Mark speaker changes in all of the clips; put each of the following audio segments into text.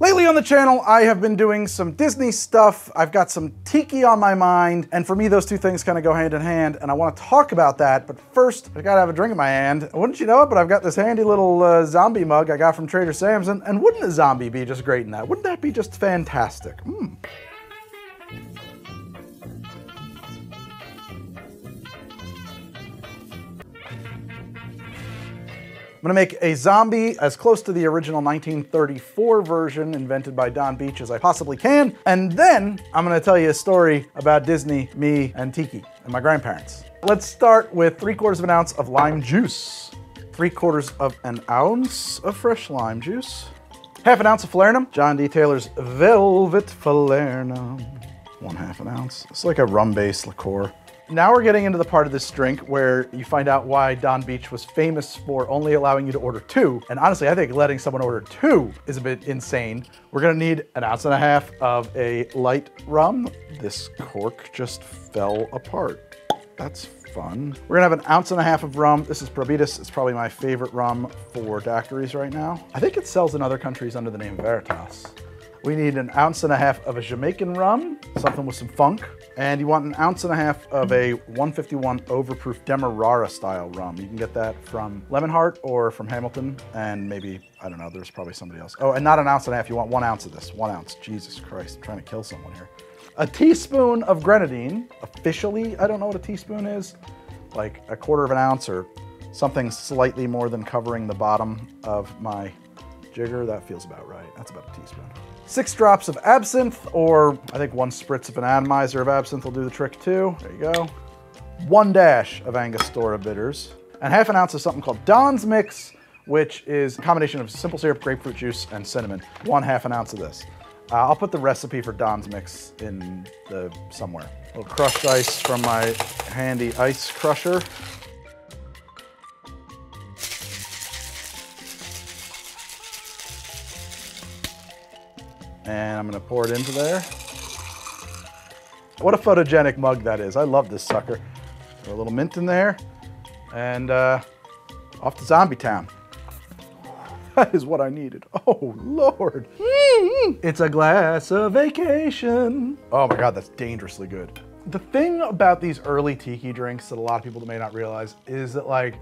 Speaker 1: Lately on the channel, I have been doing some Disney stuff. I've got some tiki on my mind, and for me, those two things kind of go hand in hand, and I want to talk about that. But first, I gotta have a drink in my hand. Wouldn't you know it, but I've got this handy little uh, zombie mug I got from Trader Sam's, and, and wouldn't a zombie be just great in that? Wouldn't that be just fantastic? Mm. I'm gonna make a zombie as close to the original 1934 version invented by Donn Beach as I possibly can. And then I'm gonna tell you a story about Disney, me, and Tiki, and my grandparents. Let's start with three quarters of an ounce of lime juice, three quarters of an ounce of fresh lime juice, half an ounce of falernum, John D. Taylor's Velvet Falernum, one half an ounce. It's like a rum-based liqueur. Now we're getting into the part of this drink where you find out why Donn Beach was famous for only allowing you to order two. And honestly, I think letting someone order two is a bit insane. We're gonna need an ounce and a half of a light rum. This cork just fell apart. That's fun. We're gonna have an ounce and a half of rum. This is Probitas. It's probably my favorite rum for daiquiris right now. I think it sells in other countries under the name Veritas. We need an ounce and a half of a Jamaican rum, something with some funk. And you want an ounce and a half of a 151 overproof Demerara style rum. You can get that from Lemon Hart or from Hamilton and maybe, I don't know, there's probably somebody else. Oh, and not an ounce and a half, you want one ounce of this, one ounce. Jesus Christ, I'm trying to kill someone here. A teaspoon of grenadine. Officially, I don't know what a teaspoon is. Like a quarter of an ounce or something slightly more than covering the bottom of my jigger. That feels about right. That's about a teaspoon. Six drops of absinthe, or I think one spritz of an atomizer of absinthe will do the trick too. There you go. One dash of Angostura bitters, and half an ounce of something called Don's Mix, which is a combination of simple syrup, grapefruit juice, and cinnamon. One half an ounce of this. Uh, I'll put the recipe for Don's Mix in the somewhere. A little crushed ice from my handy ice crusher. And I'm gonna pour it into there. What a photogenic mug that is. I love this sucker. Throw a little mint in there and uh, off to Zombie Town. That is what I needed. Oh, Lord. It's a glass of vacation. Oh my God, that's dangerously good. The thing about these early tiki drinks that a lot of people may not realize is that like,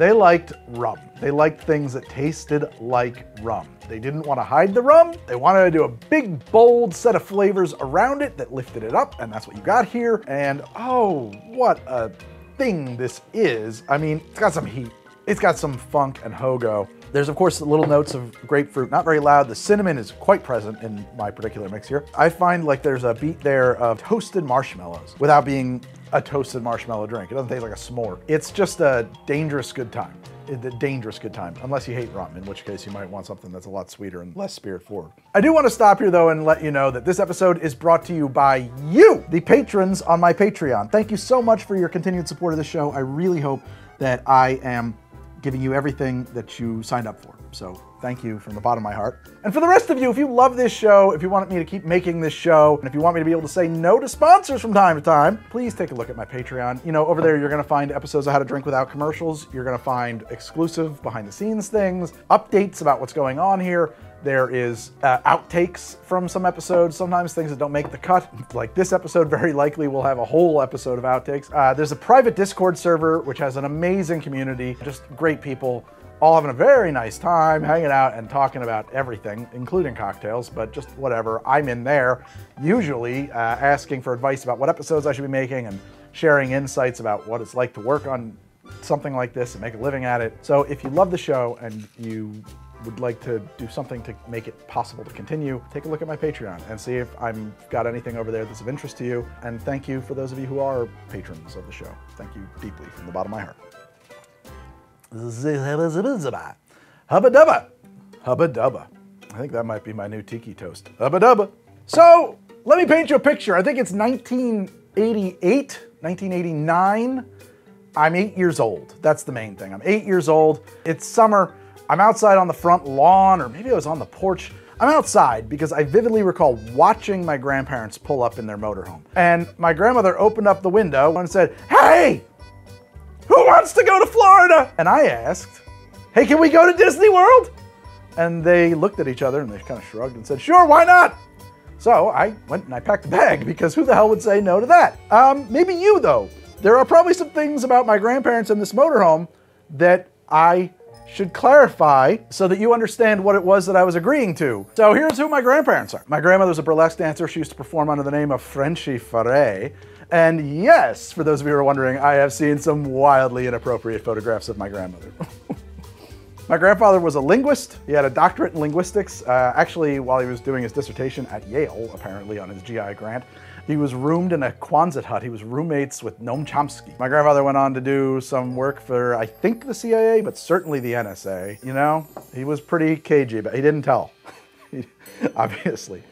Speaker 1: they liked rum. They liked things that tasted like rum. They didn't want to hide the rum. They wanted to do a big, bold set of flavors around it that lifted it up, and that's what you got here. And oh, what a thing this is. I mean, it's got some heat. It's got some funk and hogo. There's of course little notes of grapefruit, not very loud. The cinnamon is quite present in my particular mix here. I find like there's a beat there of toasted marshmallows without being a toasted marshmallow drink. It doesn't taste like a s'more. It's just a dangerous good time. A dangerous good time, unless you hate rum, in which case you might want something that's a lot sweeter and less spirit forward. I do want to stop here though and let you know that this episode is brought to you by you, the patrons on my Patreon. Thank you so much for your continued support of the show. I really hope that I am giving you everything that you signed up for. So thank you from the bottom of my heart. And for the rest of you, if you love this show, if you want me to keep making this show, and if you want me to be able to say no to sponsors from time to time, please take a look at my Patreon. You know, over there, you're gonna find episodes of How to Drink Without Commercials. You're gonna find exclusive behind the scenes things, updates about what's going on here. There is uh, outtakes from some episodes, sometimes things that don't make the cut. Like this episode, very likely will have a whole episode of outtakes. Uh, there's a private Discord server, which has an amazing community, just great people all having a very nice time hanging out and talking about everything, including cocktails, but just whatever. I'm in there, usually uh, asking for advice about what episodes I should be making and sharing insights about what it's like to work on something like this and make a living at it. So if you love the show and you would like to do something to make it possible to continue, take a look at my Patreon and see if I've got anything over there that's of interest to you. And thank you for those of you who are patrons of the show. Thank you deeply from the bottom of my heart. Hubba dubba. Hubba dubba. I think that might be my new tiki toast. Hubba dubba. So let me paint you a picture. I think it's 1988, 1989. I'm eight years old. That's the main thing. I'm eight years old. It's summer. I'm outside on the front lawn, or maybe I was on the porch. I'm outside because I vividly recall watching my grandparents pull up in their motorhome. And my grandmother opened up the window and said, Hey, who wants to go to Florida? And I asked, Hey, can we go to Disney World? And they looked at each other and they kind of shrugged and said, Sure, why not? So I went and I packed a bag because who the hell would say no to that? Um, maybe you, though. There are probably some things about my grandparents in this motorhome that I should clarify so that you understand what it was that I was agreeing to. So here's who my grandparents are. My grandmother a burlesque dancer. She used to perform under the name of Frenchy Faray. And yes, for those of you who are wondering, I have seen some wildly inappropriate photographs of my grandmother. my grandfather was a linguist. He had a doctorate in linguistics, uh, actually, while he was doing his dissertation at Yale, apparently, on his GI grant. He was roomed in a Quonset hut. He was roommates with Noam Chomsky. My grandfather went on to do some work for, I think, the CIA, but certainly the NSA. You know, he was pretty cagey, but he didn't tell, obviously.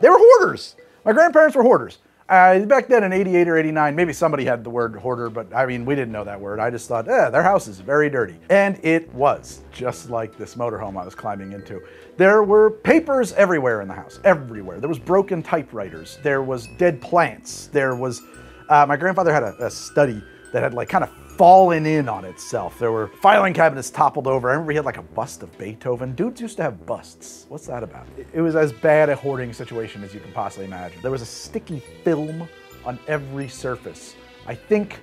Speaker 1: They were hoarders. My grandparents were hoarders. Uh, back then in 88 or 89, maybe somebody had the word hoarder, but I mean, we didn't know that word. I just thought, eh, their house is very dirty. And it was, just like this motorhome I was climbing into. There were papers everywhere in the house, everywhere. There was broken typewriters. There was dead plants. There was, uh, my grandfather had a, a study that had like kind of fallen in on itself. There were filing cabinets toppled over. I remember he had like a bust of Beethoven. Dudes used to have busts. What's that about? It was as bad a hoarding situation as you can possibly imagine. There was a sticky film on every surface. I think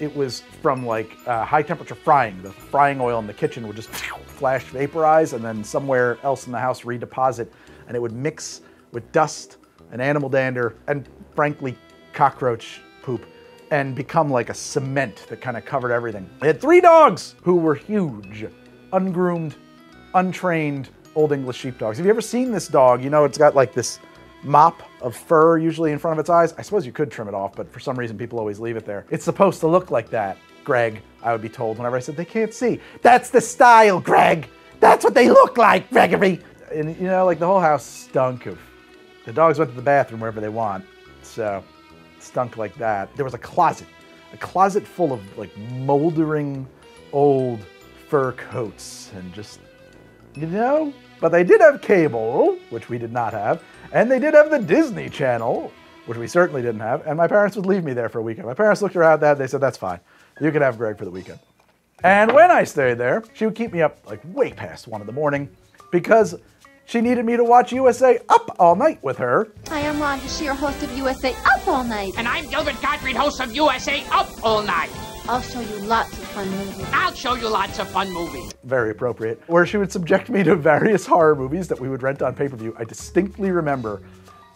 Speaker 1: it was from like uh, high temperature frying. The frying oil in the kitchen would just flash vaporize and then somewhere else in the house redeposit and it would mix with dust and animal dander and frankly cockroach poop and become like a cement that kind of covered everything. They had three dogs who were huge, ungroomed, untrained Old English sheepdogs. Have you ever seen this dog? You know, it's got like this mop of fur usually in front of its eyes. I suppose you could trim it off, but for some reason people always leave it there. It's supposed to look like that, Greg, I would be told whenever I said they can't see. That's the style, Greg. That's what they look like, Gregory. And you know, like the whole house stunk of, the dogs went to the bathroom wherever they want. So stunk like that. There was a closet, a closet full of like moldering old fur coats and just, you know, but they did have cable, which we did not have, and they did have the Disney Channel, which we certainly didn't have, and my parents would leave me there for a weekend. My parents looked around that, they said, that's fine. You can have Greg for the weekend. And when I stayed there, she would keep me up like way past one in the morning because she needed me to watch USA Up all night with her.
Speaker 2: Hi, I'm Rhonda Shear, host of USA Up All Night.
Speaker 3: And I'm Gilbert Gottfried, host of USA Up All Night.
Speaker 2: I'll show you lots of fun movies.
Speaker 3: I'll show you lots of fun movies.
Speaker 1: Very appropriate. Where she would subject me to various horror movies that we would rent on pay per view. I distinctly remember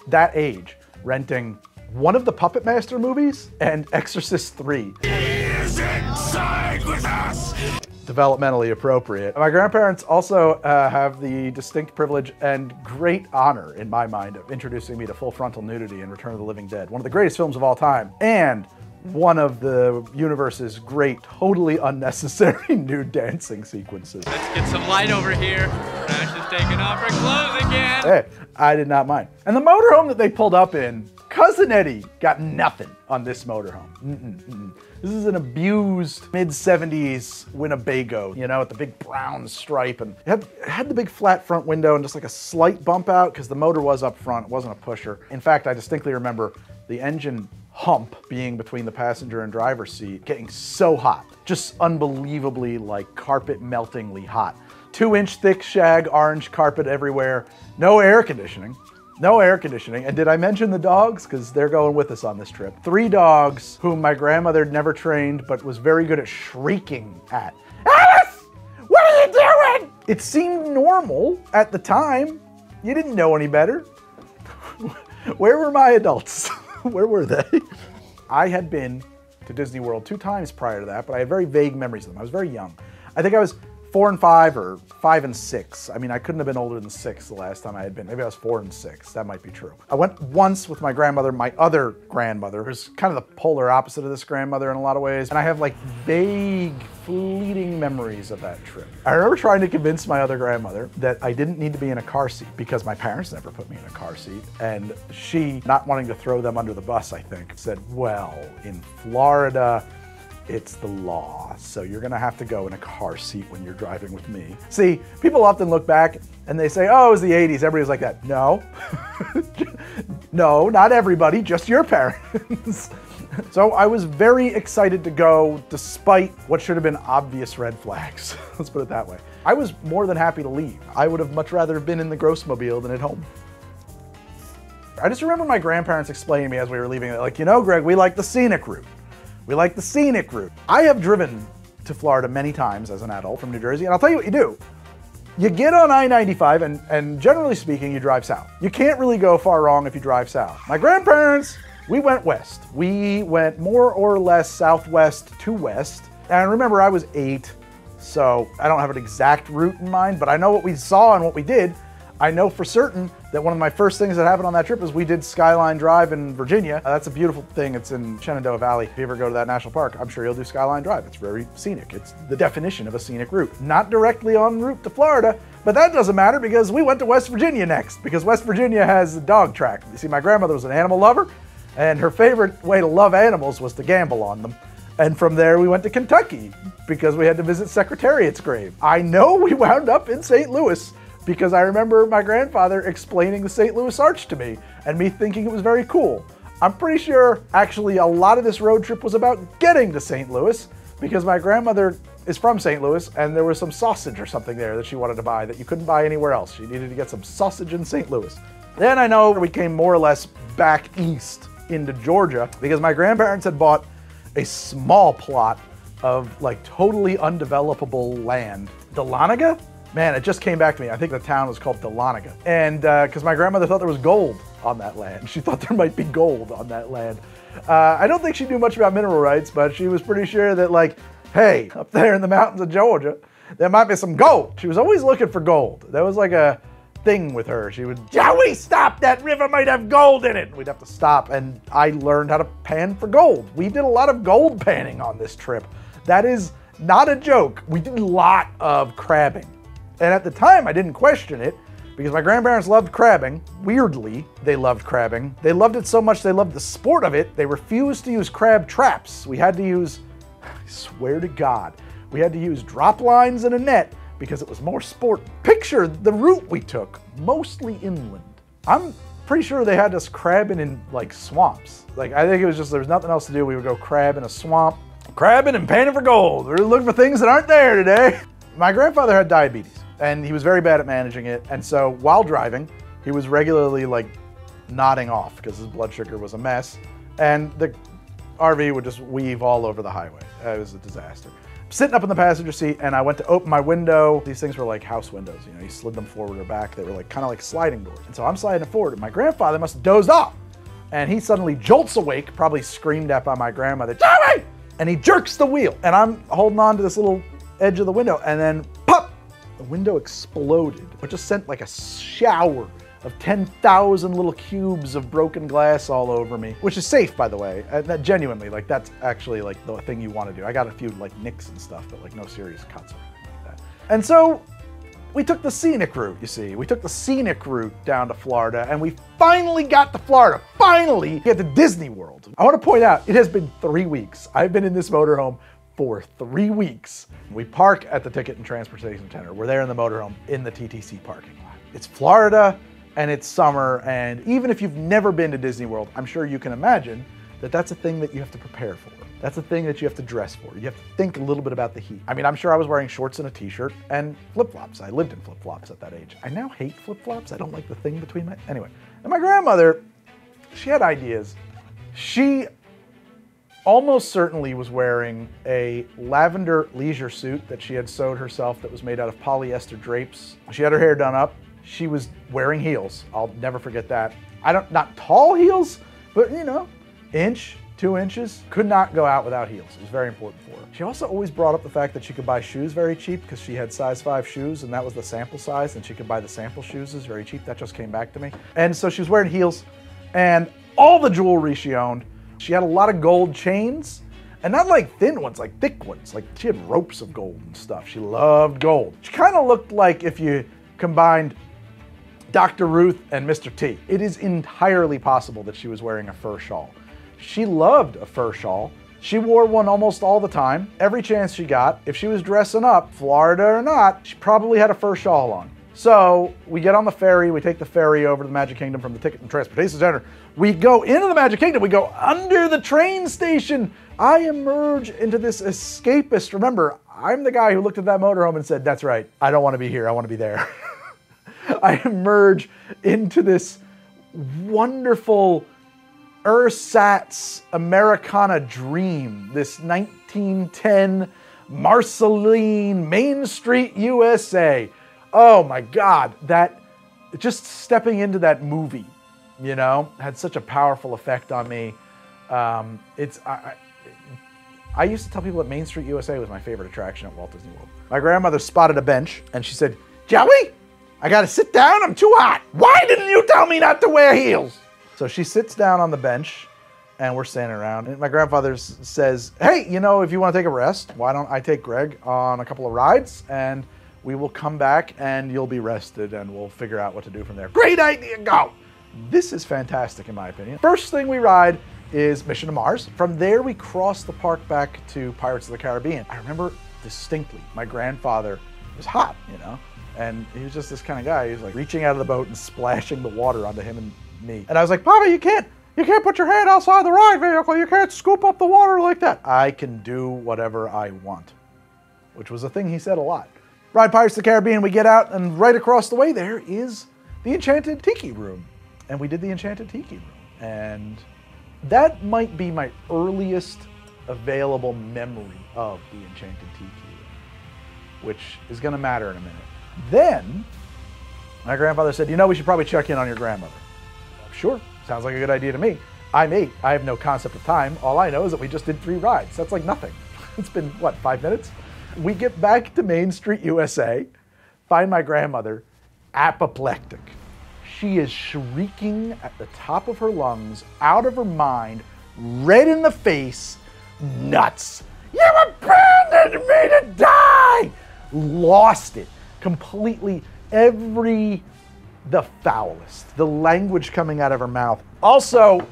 Speaker 1: that age renting one of the Puppet Master movies and Exorcist 3.
Speaker 4: Is inside with us!
Speaker 1: Developmentally appropriate. My grandparents also uh, have the distinct privilege and great honor, in my mind, of introducing me to Full Frontal Nudity in Return of the Living Dead, one of the greatest films of all time, and one of the universe's great, totally unnecessary nude dancing sequences.
Speaker 5: Let's get some light over here. Crash is taking off her clothes again.
Speaker 1: Hey, I did not mind. And the motorhome that they pulled up in, Cousin Eddie got nothing on this motorhome. Mm-mm, mm-mm. This is an abused mid 70s Winnebago, you know, with the big brown stripe. And it had, it had the big flat front window and just like a slight bump out because the motor was up front, it wasn't a pusher. In fact, I distinctly remember the engine hump being between the passenger and driver seat getting so hot, just unbelievably like carpet meltingly hot. Two inch thick shag orange carpet everywhere, no air conditioning. No air conditioning. And did I mention the dogs? Because they're going with us on this trip. Three dogs whom my grandmother never trained but was very good at shrieking at. Alice! What are you doing? It seemed normal at the time. You didn't know any better. Where were my adults? Where were they? I had been to Disney World two times prior to that, but I had very vague memories of them. I was very young. I think I was four and five or five and six. I mean, I couldn't have been older than six the last time I had been. Maybe I was four and six. That might be true. I went once with my grandmother, my other grandmother, who's kind of the polar opposite of this grandmother in a lot of ways. And I have like vague, fleeting memories of that trip. I remember trying to convince my other grandmother that I didn't need to be in a car seat because my parents never put me in a car seat. And she, not wanting to throw them under the bus, I think, said, well, in Florida, it's the law. So you're gonna have to go in a car seat when you're driving with me. See, people often look back and they say, oh, it was the 80s, everybody's like that. No, no, not everybody, just your parents. so I was very excited to go despite what should have been obvious red flags. Let's put it that way. I was more than happy to leave. I would have much rather been in the Grossmobile than at home. I just remember my grandparents explaining to me as we were leaving, like, you know, Greg, we like the scenic route. We like the scenic route. I have driven to Florida many times as an adult from New Jersey, and I'll tell you what you do. You get on I-95 and, and generally speaking, you drive south. You can't really go far wrong if you drive south. My grandparents, we went west. We went more or less southwest to west. And remember, I was eight, so I don't have an exact route in mind, but I know what we saw and what we did. I know for certain that one of my first things that happened on that trip is we did Skyline Drive in Virginia. Uh, that's a beautiful thing. It's in Shenandoah Valley. If you ever go to that national park, I'm sure you'll do Skyline Drive. It's very scenic. It's the definition of a scenic route. Not directly en route to Florida, but that doesn't matter because we went to West Virginia next because West Virginia has a dog track. You see, my grandmother was an animal lover, and her favorite way to love animals was to gamble on them. And from there, we went to Kentucky because we had to visit Secretariat's grave. I know we wound up in St. Louis because I remember my grandfather explaining the St. Louis Arch to me and me thinking it was very cool. I'm pretty sure actually a lot of this road trip was about getting to St. Louis because my grandmother is from St. Louis and there was some sausage or something there that she wanted to buy that you couldn't buy anywhere else. She needed to get some sausage in St. Louis. Then I know we came more or less back east into Georgia because my grandparents had bought a small plot of like totally undevelopable land. Dahlonega? Man, it just came back to me. I think the town was called Dahlonega. And because uh, my grandmother thought there was gold on that land. She thought there might be gold on that land. Uh, I don't think she knew much about mineral rights, but she was pretty sure that, like, hey, up there in the mountains of Georgia, there might be some gold. She was always looking for gold. That was like a thing with her. She would, Joey, stop! That river might have gold in it. We'd have to stop, and I learned how to pan for gold. We did a lot of gold panning on this trip. That is not a joke. We did a lot of crabbing. And at the time, I didn't question it because my grandparents loved crabbing. Weirdly, they loved crabbing. They loved it so much they loved the sport of it, they refused to use crab traps. We had to use, I swear to God, we had to use drop lines and a net because it was more sport. Picture the route we took, mostly inland. I'm pretty sure they had us crabbing in like swamps. Like I think it was just there was nothing else to do. We would go crab in a swamp, crabbing and panning for gold. We are looking for things that aren't there today. My grandfather had diabetes and he was very bad at managing it. And so while driving, he was regularly like nodding off because his blood sugar was a mess. And the RV would just weave all over the highway. It was a disaster. Sitting up in the passenger seat, and I went to open my window. These things were like house windows, you know, you slid them forward or back. They were like kind of like sliding doors. And so I'm sliding forward, and my grandfather must have dozed off. And he suddenly jolts awake, probably screamed at by my grandmother, Joey! And he jerks the wheel. And I'm holding on to this little edge of the window, and then the window exploded. It just sent like a shower of 10,000 little cubes of broken glass all over me, which is safe, by the way. And that genuinely, like, that's actually like the thing you want to do. I got a few like nicks and stuff, but like no serious cuts or anything like that. And so we took the scenic route, you see. We took the scenic route down to Florida and we finally got to Florida. Finally, get to Disney World. I want to point out, it has been three weeks. I've been in this motorhome for three weeks. We park at the Ticket and Transportation Center. We're there in the motorhome in the TTC parking lot. It's Florida and it's summer, and even if you've never been to Disney World, I'm sure you can imagine that that's a thing that you have to prepare for. That's a thing that you have to dress for. You have to think a little bit about the heat. I mean, I'm sure I was wearing shorts and a t-shirt and flip-flops. I lived in flip-flops at that age. I now hate flip-flops. I don't like the thing between my, anyway. And my grandmother, she had ideas. She almost certainly was wearing a lavender leisure suit that she had sewed herself that was made out of polyester drapes. She had her hair done up. She was wearing heels. I'll never forget that. I don't, not tall heels, but you know, inch, two inches. Could not go out without heels. It was very important for her. She also always brought up the fact that she could buy shoes very cheap because she had size five shoes and that was the sample size and she could buy the sample shoes is very cheap. That just came back to me. And so she was wearing heels and all the jewelry she owned she had a lot of gold chains, and not like thin ones, like thick ones. Like she had ropes of gold and stuff. She loved gold. She kind of looked like if you combined Dr. Ruth and Mr. T. It is entirely possible that she was wearing a fur shawl. She loved a fur shawl. She wore one almost all the time, every chance she got. If she was dressing up, Florida or not, she probably had a fur shawl on. So we get on the ferry, we take the ferry over to the Magic Kingdom from the Ticket and Transportation Center. We go into the Magic Kingdom, we go under the train station. I emerge into this escapist. Remember, I'm the guy who looked at that motorhome and said, That's right, I don't want to be here, I want to be there. I emerge into this wonderful ersatz Americana dream, this 1910 Marceline Main Street USA. Oh my God, that just stepping into that movie, you know, had such a powerful effect on me. Um, it's I, I, I used to tell people that Main Street USA was my favorite attraction at Walt Disney World. My grandmother spotted a bench and she said, Joey, I gotta sit down, I'm too hot. Why didn't you tell me not to wear heels? So she sits down on the bench and we're standing around. And my grandfather says, Hey, you know, if you wanna take a rest, why don't I take Greg on a couple of rides and we will come back and you'll be rested and we'll figure out what to do from there. Great idea, go! This is fantastic in my opinion. First thing we ride is Mission to Mars. From there, we cross the park back to Pirates of the Caribbean. I remember distinctly my grandfather was hot, you know, and he was just this kind of guy. He was like reaching out of the boat and splashing the water onto him and me. And I was like, Papa, you can't, you can't put your hand outside the ride vehicle. You can't scoop up the water like that. I can do whatever I want, which was a thing he said a lot. Ride Pirates of the Caribbean, we get out, and right across the way there is the Enchanted Tiki Room. And we did the Enchanted Tiki Room. And that might be my earliest available memory of the Enchanted Tiki Room, which is going to matter in a minute. Then, my grandfather said, You know, we should probably check in on your grandmother. Sure, sounds like a good idea to me. I'm eight. I have no concept of time. All I know is that we just did three rides. That's like nothing. It's been, what, five minutes? We get back to Main Street, USA, find my grandmother apoplectic. She is shrieking at the top of her lungs, out of her mind, red in the face, nuts. You abandoned me to die! Lost it completely. Every, the foulest, the language coming out of her mouth. Also,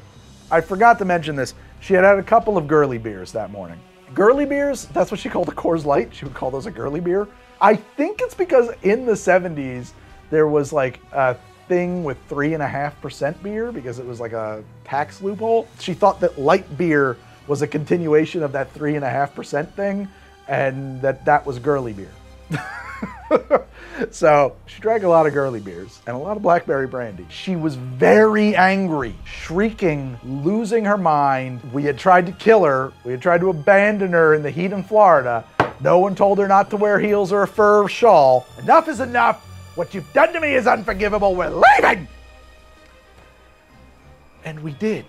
Speaker 1: I forgot to mention this. She had had a couple of girly beers that morning. Girly beers, that's what she called a Coors Light. She would call those a girly beer. I think it's because in the 70s, there was like a thing with 3.5% beer because it was like a tax loophole. She thought that light beer was a continuation of that 3.5% thing and that that was girly beer. so she drank a lot of girly beers and a lot of blackberry brandy. She was very angry, shrieking, losing her mind. We had tried to kill her. We had tried to abandon her in the heat in Florida. No one told her not to wear heels or a fur shawl. Enough is enough. What you've done to me is unforgivable. We're leaving. And we did.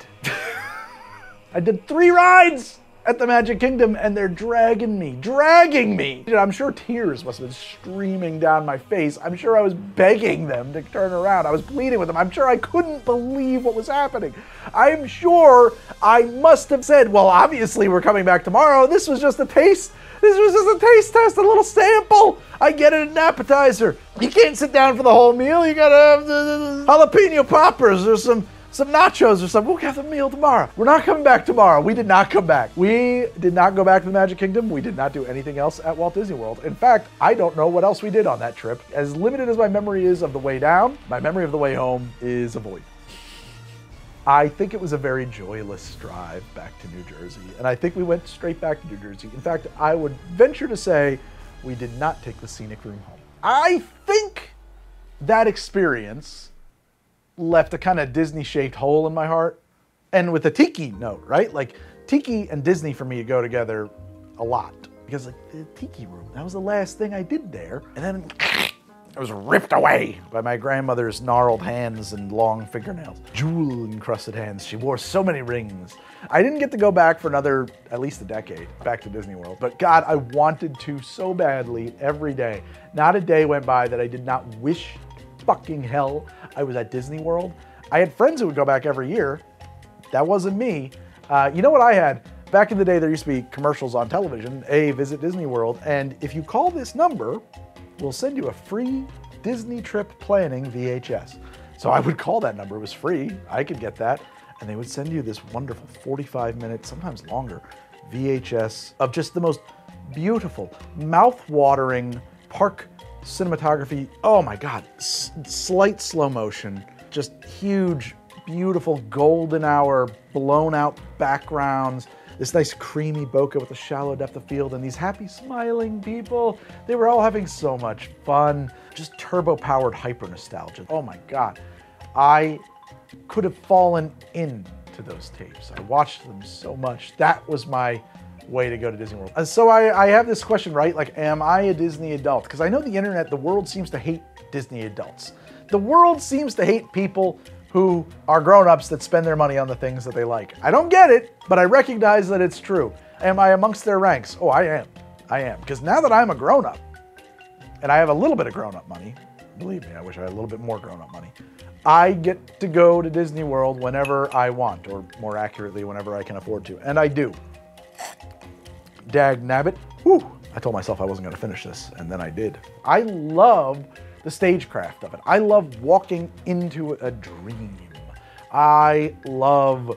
Speaker 1: I did three rides at the Magic Kingdom and they're dragging me, dragging me. Dude, I'm sure tears must have been streaming down my face. I'm sure I was begging them to turn around. I was pleading with them. I'm sure I couldn't believe what was happening. I'm sure I must have said, well, obviously we're coming back tomorrow. This was just a taste. This was just a taste test, a little sample. I get it an appetizer. You can't sit down for the whole meal. You gotta have the, jalapeno poppers or some some nachos or something. We'll have the meal tomorrow. We're not coming back tomorrow. We did not come back. We did not go back to the Magic Kingdom. We did not do anything else at Walt Disney World. In fact, I don't know what else we did on that trip. As limited as my memory is of the way down, my memory of the way home is a void. I think it was a very joyless drive back to New Jersey, and I think we went straight back to New Jersey. In fact, I would venture to say we did not take the scenic room home. I think that experience left a kind of Disney shaped hole in my heart. And with a Tiki note, right? Like Tiki and Disney for me to go together a lot because like the Tiki room, that was the last thing I did there. And then I was ripped away by my grandmother's gnarled hands and long fingernails. Jewel encrusted hands. She wore so many rings. I didn't get to go back for another, at least a decade, back to Disney World. But God, I wanted to so badly every day. Not a day went by that I did not wish fucking hell I was at Disney World. I had friends who would go back every year. That wasn't me. Uh, you know what I had? Back in the day, there used to be commercials on television, a Visit Disney World, and if you call this number, we'll send you a free Disney trip planning VHS. So I would call that number, it was free, I could get that, and they would send you this wonderful 45 minute, sometimes longer, VHS of just the most beautiful, mouth watering park cinematography. Oh my God, S- slight slow motion, just huge, beautiful golden hour, blown out backgrounds. This nice creamy bokeh with a shallow depth of field and these happy smiling people. They were all having so much fun. Just turbo powered hyper nostalgia. Oh my God. I could have fallen into those tapes. I watched them so much. That was my way to go to Disney World. And so I, I have this question, right? Like, am I a Disney adult? Because I know the internet, the world seems to hate Disney adults. The world seems to hate people who are grown-ups that spend their money on the things that they like. I don't get it, but I recognize that it's true. Am I amongst their ranks? Oh, I am. I am. Because now that I'm a grown-up, and I have a little bit of grown-up money, believe me, I wish I had a little bit more grown-up money. I get to go to Disney World whenever I want, or more accurately, whenever I can afford to, and I do. Dag nabbit. Whew. I told myself I wasn't going to finish this, and then I did. I love the stagecraft of it. I love walking into a dream. I love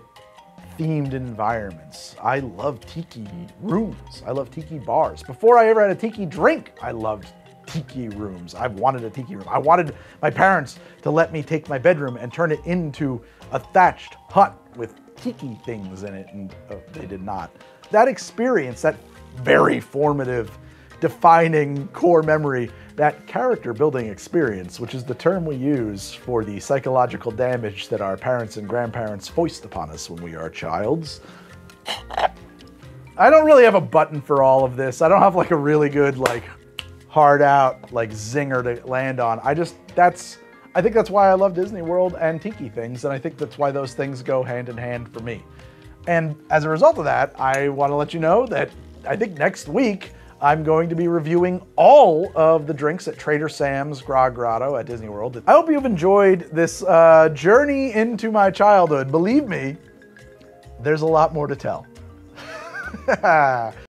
Speaker 1: themed environments. I love tiki rooms. I love tiki bars. Before I ever had a tiki drink, I loved tiki rooms. I've wanted a tiki room. I wanted my parents to let me take my bedroom and turn it into a thatched hut with tiki things in it, and oh, they did not. That experience, that very formative, defining core memory, that character building experience, which is the term we use for the psychological damage that our parents and grandparents foist upon us when we are childs. I don't really have a button for all of this. I don't have like a really good like hard out like zinger to land on. I just that's I think that's why I love Disney World and tiki things, and I think that's why those things go hand in hand for me. And as a result of that, I want to let you know that I think next week I'm going to be reviewing all of the drinks at Trader Sam's Grog Grotto at Disney World. I hope you've enjoyed this uh, journey into my childhood. Believe me, there's a lot more to tell.